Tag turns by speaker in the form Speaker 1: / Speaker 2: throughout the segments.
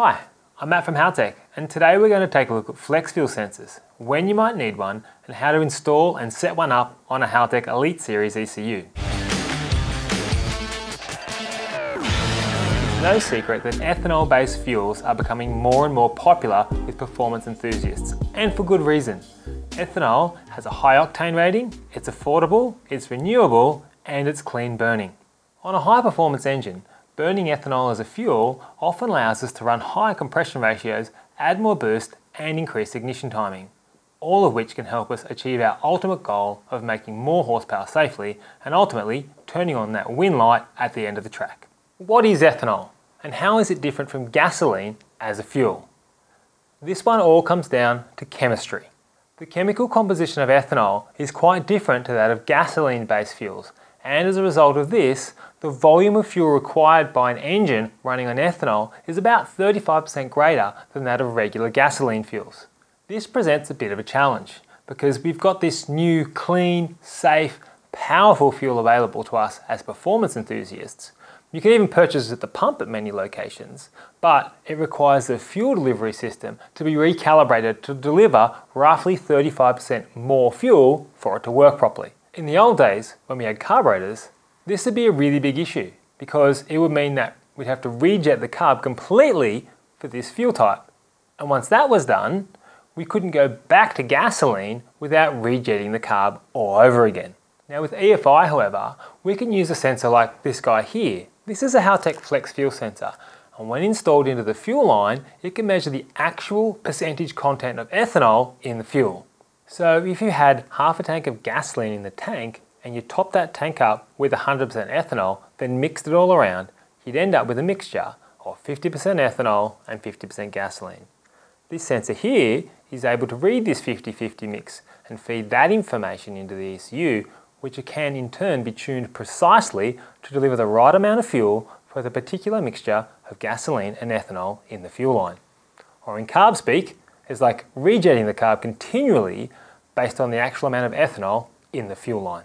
Speaker 1: Hi, I'm Matt from Haltech and today we're going to take a look at flex fuel sensors, when you might need one and how to install and set one up on a Haltech Elite Series ECU. No secret that ethanol based fuels are becoming more and more popular with performance enthusiasts and for good reason. Ethanol has a high octane rating, it's affordable, it's renewable and it's clean burning. On a high performance engine, burning ethanol as a fuel often allows us to run higher compression ratios, add more boost, and increase ignition timing. All of which can help us achieve our ultimate goal of making more horsepower safely and ultimately turning on that win light at the end of the track. What is ethanol and how is it different from gasoline as a fuel? This one all comes down to chemistry. The chemical composition of ethanol is quite different to that of gasoline based fuels and as a result of this, the volume of fuel required by an engine running on ethanol is about 35% greater than that of regular gasoline fuels. This presents a bit of a challenge because we've got this new clean, safe, powerful fuel available to us as performance enthusiasts. You can even purchase it at the pump at many locations, but it requires the fuel delivery system to be recalibrated to deliver roughly 35% more fuel for it to work properly. In the old days, when we had carburetors, this would be a really big issue because it would mean that we'd have to rejet the carb completely for this fuel type. And once that was done, we couldn't go back to gasoline without rejetting the carb all over again. Now with EFI, however, we can use a sensor like this guy here. This is a Haltech Flex fuel sensor, and when installed into the fuel line, it can measure the actual percentage content of ethanol in the fuel. So if you had half a tank of gasoline in the tank and you top that tank up with 100% ethanol, then mixed it all around, you'd end up with a mixture of 50% ethanol and 50% gasoline. This sensor here is able to read this 50-50 mix and feed that information into the ECU, which can in turn be tuned precisely to deliver the right amount of fuel for the particular mixture of gasoline and ethanol in the fuel line. Or in carb speak, it's like rejetting the carb continually based on the actual amount of ethanol in the fuel line.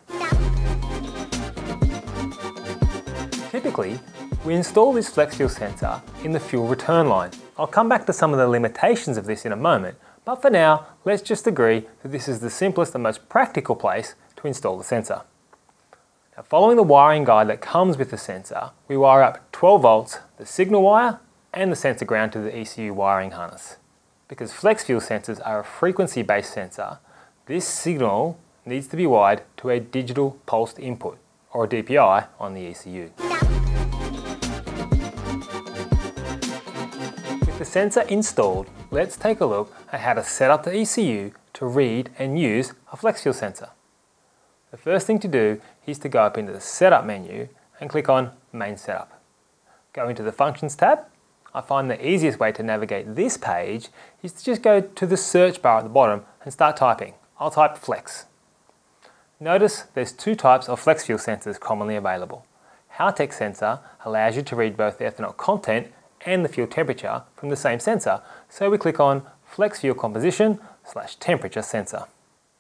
Speaker 1: Typically, we install this flex fuel sensor in the fuel return line. I'll come back to some of the limitations of this in a moment, but for now, let's just agree that this is the simplest and most practical place to install the sensor. Now, following the wiring guide that comes with the sensor, we wire up 12 volts, the signal wire, and the sensor ground to the ECU wiring harness. Because flex fuel sensors are a frequency-based sensor, this signal needs to be wired to a digital pulsed input, or a DPI, on the ECU. With the sensor installed, let's take a look at how to set up the ECU to read and use a flex fuel sensor. The first thing to do is to go up into the Setup menu and click on Main Setup. Go into the Functions tab. I find the easiest way to navigate this page is to just go to the search bar at the bottom and start typing. I'll type Flex. Notice there's two types of flex fuel sensors commonly available. Haltech sensor allows you to read both the ethanol content and the fuel temperature from the same sensor, so we click on Flex Fuel Composition slash Temperature Sensor.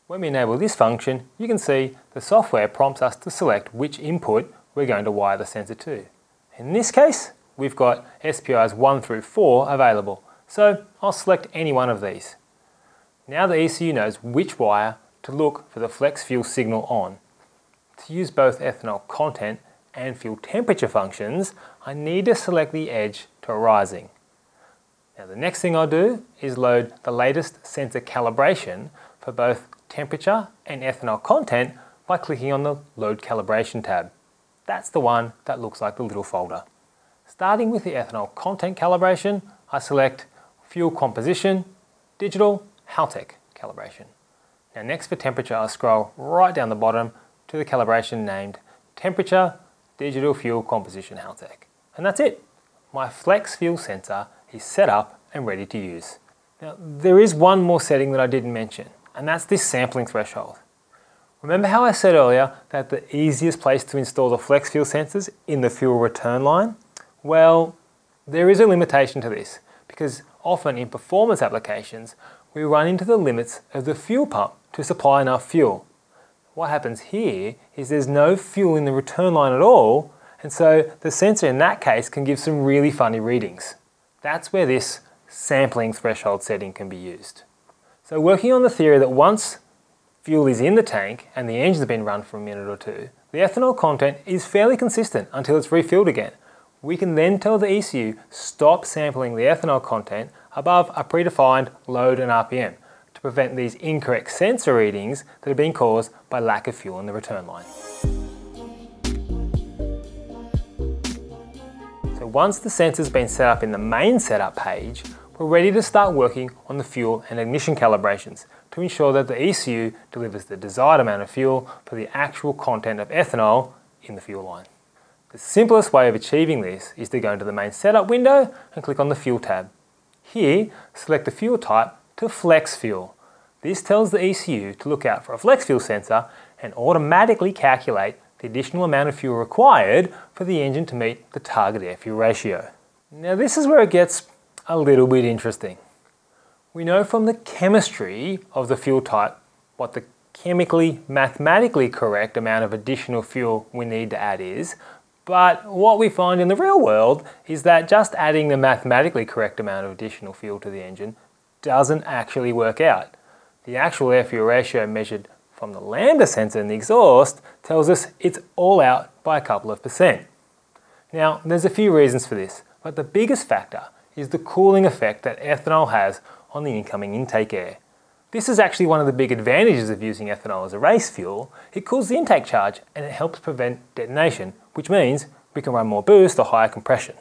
Speaker 1: When we enable this function, you can see the software prompts us to select which input we're going to wire the sensor to. In this case, we've got SPIs 1 through 4 available, so I'll select any one of these. Now the ECU knows which wire to look for the flex fuel signal on. To use both ethanol content and fuel temperature functions, I need to select the edge to rising. Now the next thing I'll do is load the latest sensor calibration for both temperature and ethanol content by clicking on the Load Calibration tab. That's the one that looks like the little folder. Starting with the ethanol content calibration, I select Fuel Composition, Digital, Haltech calibration. Now next for temperature, I'll scroll right down the bottom to the calibration named Temperature Digital Fuel Composition Haltech. And that's it. My flex fuel sensor is set up and ready to use. Now there is one more setting that I didn't mention and that's this sampling threshold. Remember how I said earlier that the easiest place to install the flex fuel sensors in the fuel return line? Well, there is a limitation to this because often in performance applications, we run into the limits of the fuel pump to supply enough fuel. What happens here is there's no fuel in the return line at all, and so the sensor in that case can give some really funny readings. That's where this sampling threshold setting can be used. So working on the theory that once fuel is in the tank and the engine's been run for a minute or two, the ethanol content is fairly consistent until it's refilled again. We can then tell the ECU stop sampling the ethanol content above a predefined load and RPM prevent these incorrect sensor readings that are being caused by lack of fuel in the return line. So once the sensor's been set up in the main setup page, we're ready to start working on the fuel and ignition calibrations to ensure that the ECU delivers the desired amount of fuel for the actual content of ethanol in the fuel line. The simplest way of achieving this is to go into the main setup window and click on the fuel tab. Here, select the fuel type to flex fuel. This tells the ECU to look out for a flex fuel sensor and automatically calculate the additional amount of fuel required for the engine to meet the target air fuel ratio. Now this is where it gets a little bit interesting. We know from the chemistry of the fuel type what the chemically, mathematically correct amount of additional fuel we need to add is, but what we find in the real world is that just adding the mathematically correct amount of additional fuel to the engine doesn't actually work out. The actual air fuel ratio measured from the lambda sensor in the exhaust tells us it's all out by a couple of percent. Now, there's a few reasons for this, but the biggest factor is the cooling effect that ethanol has on the incoming intake air. This is actually one of the big advantages of using ethanol as a race fuel. It cools the intake charge and it helps prevent detonation, which means we can run more boost or higher compression.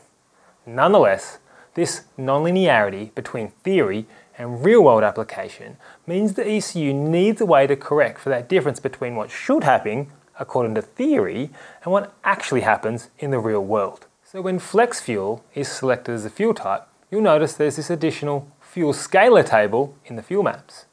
Speaker 1: Nonetheless, this nonlinearity between theory and real-world application means the ECU needs a way to correct for that difference between what should happen according to theory and what actually happens in the real world. So when flex fuel is selected as a fuel type, you'll notice there's this additional fuel scalar table in the fuel maps.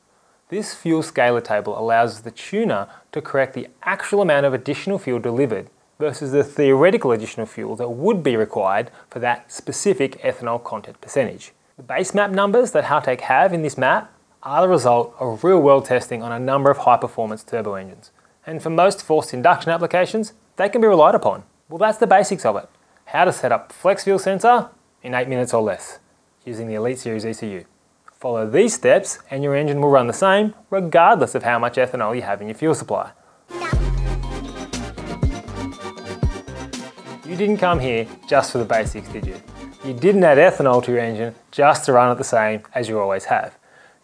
Speaker 1: This fuel scalar table allows the tuner to correct the actual amount of additional fuel delivered versus the theoretical additional fuel that would be required for that specific ethanol content percentage. The base map numbers that Haltech have in this map are the result of real-world testing on a number of high-performance turbo engines. And for most forced induction applications, they can be relied upon. Well, that's the basics of it. How to set up flex fuel sensor in 8 minutes or less using the Elite Series ECU. Follow these steps and your engine will run the same regardless of how much ethanol you have in your fuel supply. Didn't come here just for the basics, did you? You didn't add ethanol to your engine just to run it the same as you always have.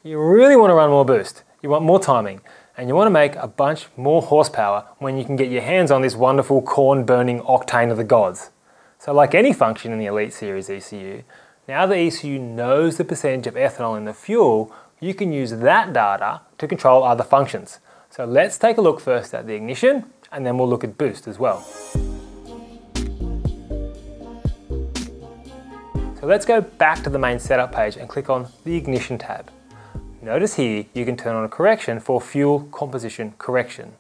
Speaker 1: You really want to run more boost, you want more timing, and you want to make a bunch more horsepower when you can get your hands on this wonderful corn burning octane of the gods. So like any function in the Elite Series ECU, now the ECU knows the percentage of ethanol in the fuel, you can use that data to control other functions. So let's take a look first at the ignition and then we'll look at boost as well. So let's go back to the main setup page and click on the ignition tab. Notice here you can turn on a correction for fuel composition correction.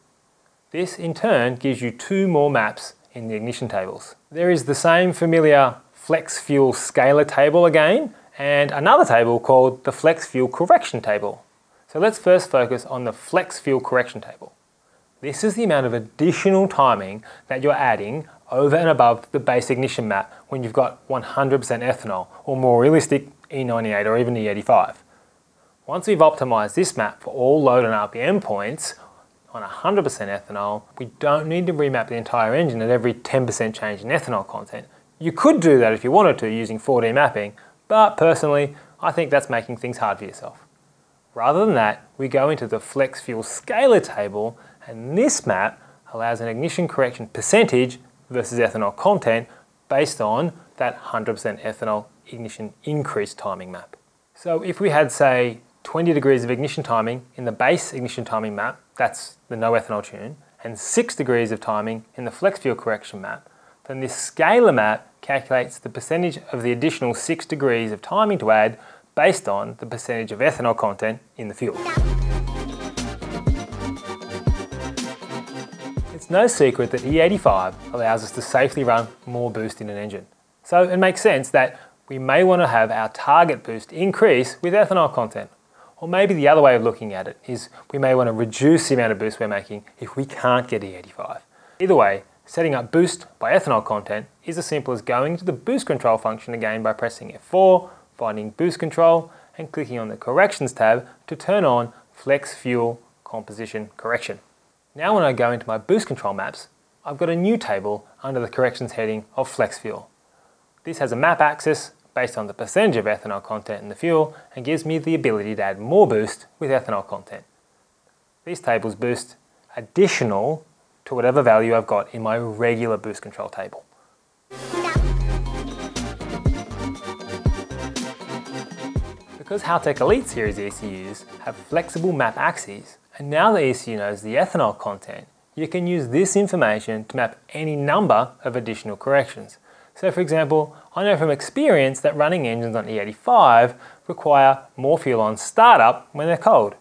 Speaker 1: This in turn gives you two more maps in the ignition tables. There is the same familiar flex fuel scalar table again, and another table called the flex fuel correction table. So let's first focus on the flex fuel correction table. This is the amount of additional timing that you're adding over and above the base ignition map when you've got 100% ethanol, or more realistic E98 or even E85. Once we've optimized this map for all load and RPM points on 100% ethanol, we don't need to remap the entire engine at every 10% change in ethanol content. You could do that if you wanted to using 4D mapping, but personally, I think that's making things hard for yourself. Rather than that, we go into the flex fuel scalar table, and this map allows an ignition correction percentage versus ethanol content based on that 100% ethanol ignition increase timing map. So if we had, say, 20 degrees of ignition timing in the base ignition timing map, that's the no ethanol tune, and 6 degrees of timing in the flex fuel correction map, then this scalar map calculates the percentage of the additional 6 degrees of timing to add based on the percentage of ethanol content in the fuel. It's no secret that E85 allows us to safely run more boost in an engine. So it makes sense that we may want to have our target boost increase with ethanol content. Or maybe the other way of looking at it is we may want to reduce the amount of boost we're making if we can't get E85. Either way, Setting up boost by ethanol content is as simple as going to the boost control function again by pressing F4 finding boost control and clicking on the corrections tab to turn on flex fuel composition correction. Now when I go into my boost control maps, I've got a new table under the corrections heading of flex fuel. This has a map axis based on the percentage of ethanol content in the fuel and gives me the ability to add more boost with ethanol content. These tables boost additional to whatever value I've got in my regular boost control table. Because Haltech Elite Series ECUs have flexible map axes, and now the ECU knows the ethanol content, you can use this information to map any number of additional corrections. So for example, I know from experience that running engines on E85 require more fuel on startup when they're cold.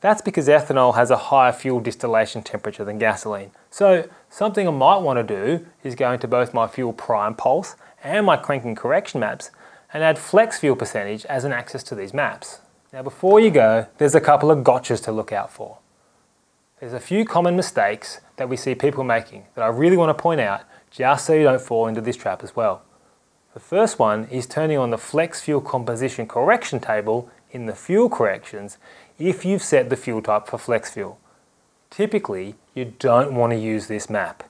Speaker 1: That's because ethanol has a higher fuel distillation temperature than gasoline. So something I might want to do is go into both my fuel prime pulse and my cranking correction maps and add flex fuel percentage as an axis to these maps. Now before you go, there's a couple of gotchas to look out for. There's a few common mistakes that we see people making that I really want to point out just so you don't fall into this trap as well. The first one is turning on the flex fuel composition correction table in the fuel corrections if you've set the fuel type for flex fuel. Typically, you don't want to use this map.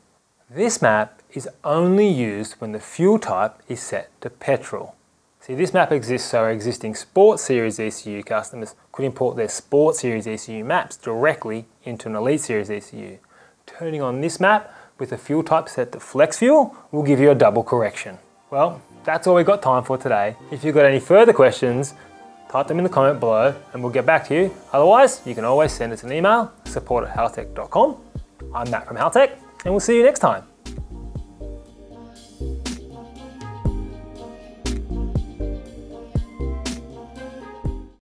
Speaker 1: This map is only used when the fuel type is set to petrol. See, this map exists so our existing Sport Series ECU customers could import their Sport Series ECU maps directly into an Elite Series ECU. Turning on this map with a fuel type set to flex fuel will give you a double correction. Well, that's all we've got time for today. If you've got any further questions, type them in the comment below and we'll get back to you. Otherwise, you can always send us an email, support at haltech.com. I'm Matt from Haltech, and we'll see you next time.